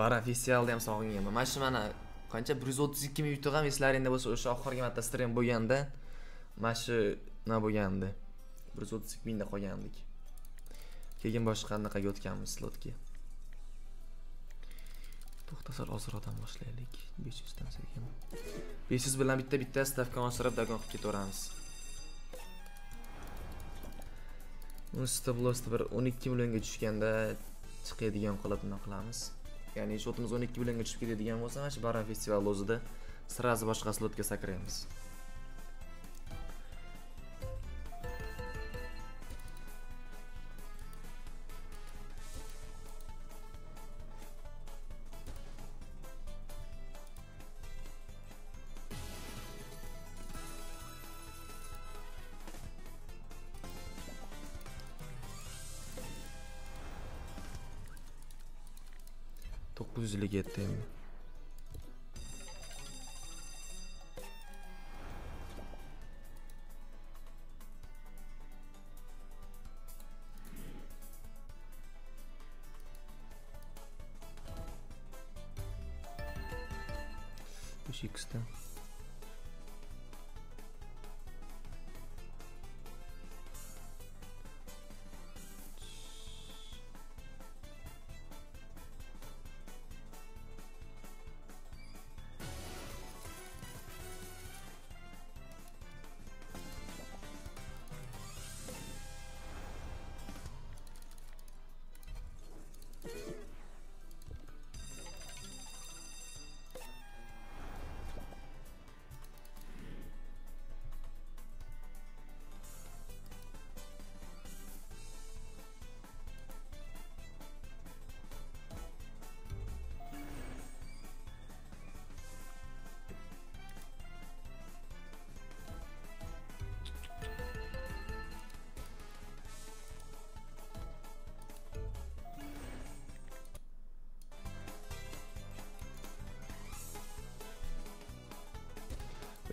bara festivalda ham sog'inganman mana shu mana qancha bir yuz o'ttiz ikki ming yutuq ham eslaringda bo'lsa o'sha oxirgi marta stream bo'lganda mana shu nima bo'lgandi. Bir yuz o'ttiz ikki mingda qolgandik. Keyin boshqa anaqaga o'tganmiz slotga? To'xta sal ozroqdan boshlaylik. Besh yuzdan sekin. Besh yuz bilan bitta bitta stavkani oshirib dagon qilib ketaveramiz. Uni stop bir o'n ikki millionga tushganda chiqadigan qilib nima qilamiz? Ya'ni shotimiz o'n ikki millionga tushib ketadigan bo'lsa mana shu baran festival o'zida сразу boshqa slotga sakraymiz. To'qqiz yuzlik yetdi endi besh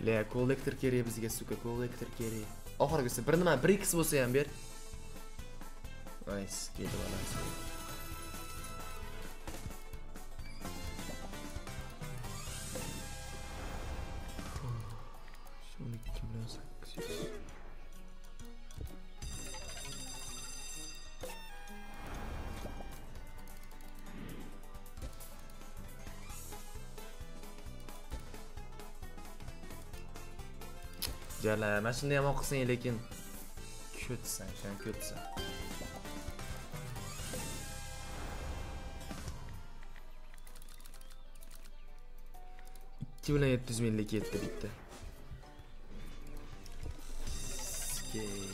le Bля, kollektor kerak bizga, suka, kollektor kerak. Oxirgisi bir nima, 1x bo'lsa ham ber. Nice, keldi balans. Jala, mana shunday ham o'qisang lekin ko'tsan, shan ko'tsan. ikki bilan yetti yuz minglik ketdi bitta. Skey.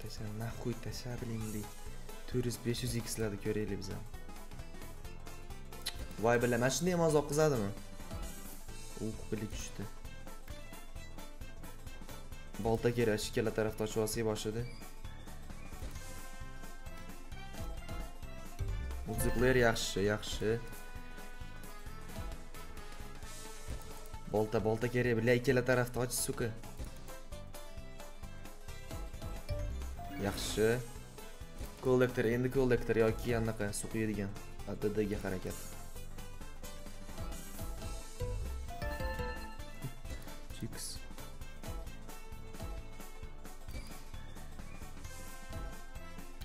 Tasha nahuy tasha bilingli. 400 500 xlarni ko'raylik biz. Voy billaman, mana shunday ham ozoq qizadimi? Uh, bili tushdi. Bolta kerak, ikkala tarafda ochib olsak boshida. Multiplayer yaxshi, yaxshi. Bolta, bolta kerak, billa ikkala tarafda och, suka. Yaxshi. Kollektor, endi kollektor yoki anaqa suqiydigan. ADDga harakat. Chicks.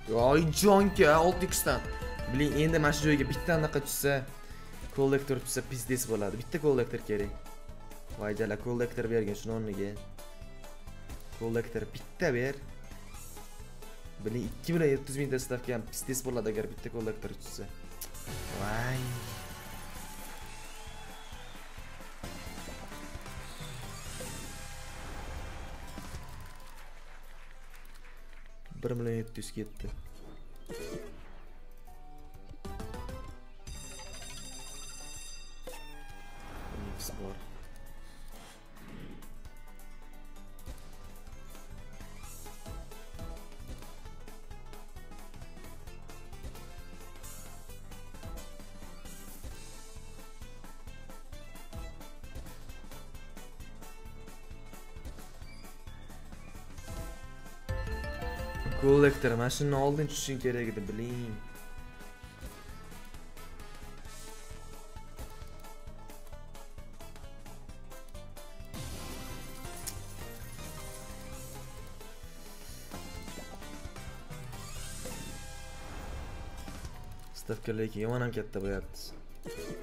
Voy jonka 6x dan. Biling, endi mana shu joyga bitta anaqa tushsa, kollektor tushsa pizdes bo'ladi. Bitta kollektor kerak. Voy jala kollektor bergin shuni o'rniga. Kollektor bitta ber. Biling 2 million 700 ming stavka ham pizdes bo'ladi agar bitta kollektor tushsa. Voy. Bir million yetti yuz ketdi Mix bor kollektor mana shuni oldin tushishing kerak edi biling. Stavka yomon ham katta bo'lyapti.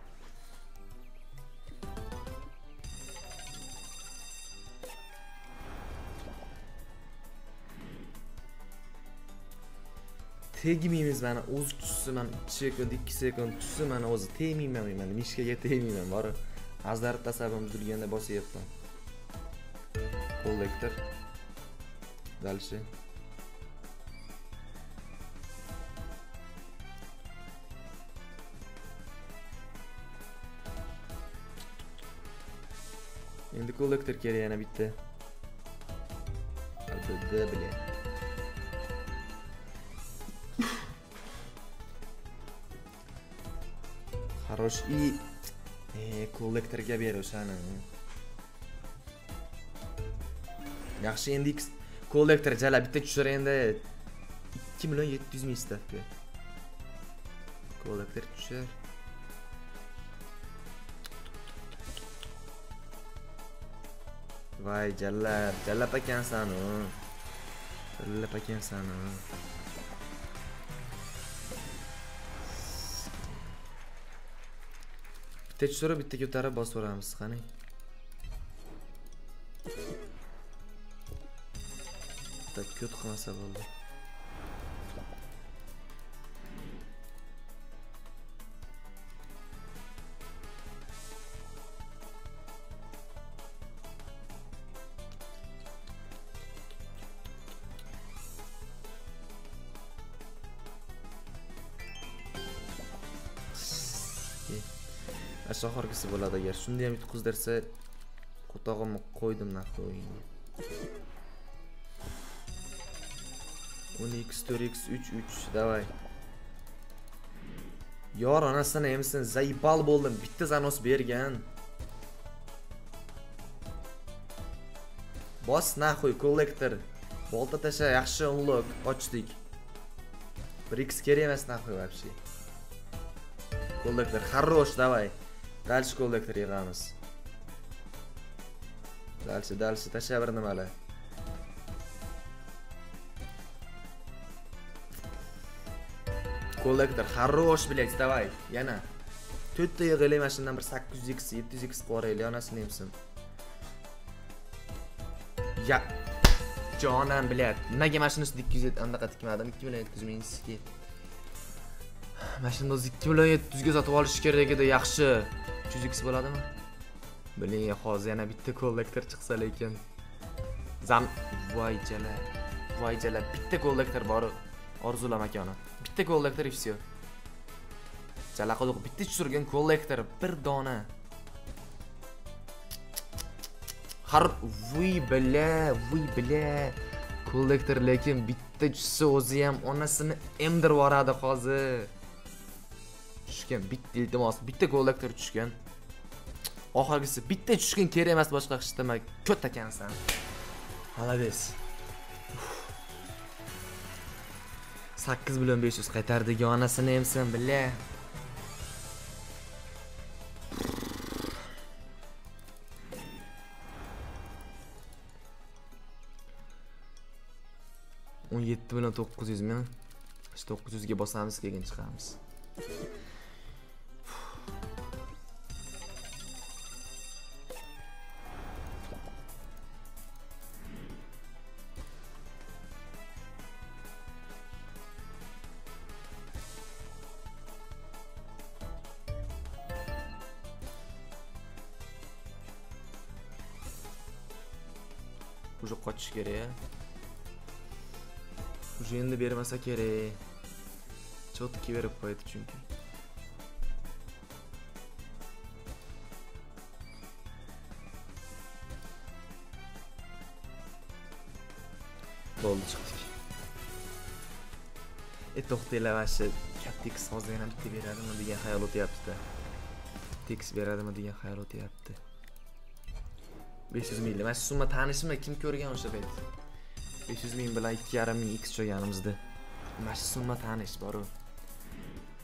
ikki million yetti yuz million ham bitta ketdi tegmaymiz mana o'zi tushsa mana ikki sekund ikki sekund tushsa mana o'zi tegmayman mana mishkaga tegmayman borib azdarib tasavvum buzilganda bosyapman kollektor дальше endi kollektor kerak yana bitta. Albatta Farrosh eh, Хорош и e, kollektorga ber o'shani eh. yaxshi endi kollektor jala bitta tushir endi 2 million 700 ming stavka kollektor tushar. Voy jallab jallab ekansan u jallab ekansan bitta tushirib bitta ko'tarib bosib yuboramiz qani? Bitta ko't qilmasa bo'ldi. Aşağı oxirgisi bo'ladi agar shunda ham yutqizdirsa qo'tog'imni qo'ydim nahvoy o'n x to'rt x uch uch давай yor onasini emsin zaybal bo'ldim bitta zanos bergan. Bos nahuy kollektor. Bolta tasha yaxshi unlock ochdik. Bir x kerak emas nahuy вообще kollektor хорош давай Дальше kollektor yig'amiz. Дальше, дальше tashlab bir nimalar. Kollektor, хорош, блядь, давай. Yana. 4 ta yig'ilay mana shundan bir 800x, 700x qilib yuboraylik, onasini emsin. Ya jonan блядь. Nimaga mana shuni 200 anaqa tikmadim? 2 million 700 ming mana shuni o'zi 2 million 700 ga sotib olish kerak edi yaxshi 300x bo'ladimi? Biling hozir yana bitta kollektor chiqsa lekin zam voy jala. Voy jala. Bitta kollektor bor orzula makoni. Bitta kollektor и все jala quduq bitta tushirgan kollektor. Bir dona. Har vuy bla vuy bla kollektor lekin bitta tushsa o'zi ham onasini emdirib yuboradi hozir. Tushgan bitta iltimos bitta gollaktor tushgan. Oxirgisi bitta tushgan kerak emas boshqa hech nima ko't ekansan молодец sakkiz million besh yuz qaytardik onasini emsin billa. O'n yetti million to'qqiz yuz ming. To'qqiz yuzga bosamiz keyin chiqamiz. Уже qochish kerak уже endi bermasa kerak. Четкий berib qo'ydi chunki. Bo'ldi chiqdik. E to'xtanglar mana shu katta x hozir yana bitta beradimi degan xayol o'tyaptida. X beradimi degan xayol o'tyapti 500 minglik mana shu summa tanishmi kim ko'rgan o'sha payt? 500 ming bilan 2,5 ming x joyganimizda mana shu summa tanish boru.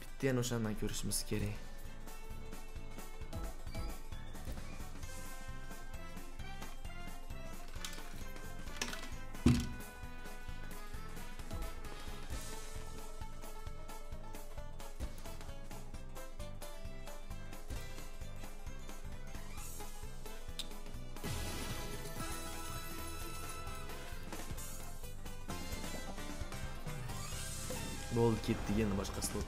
Bitta yana o'shandan ko'rishimiz kerak. болды кетті енді басқасы болды.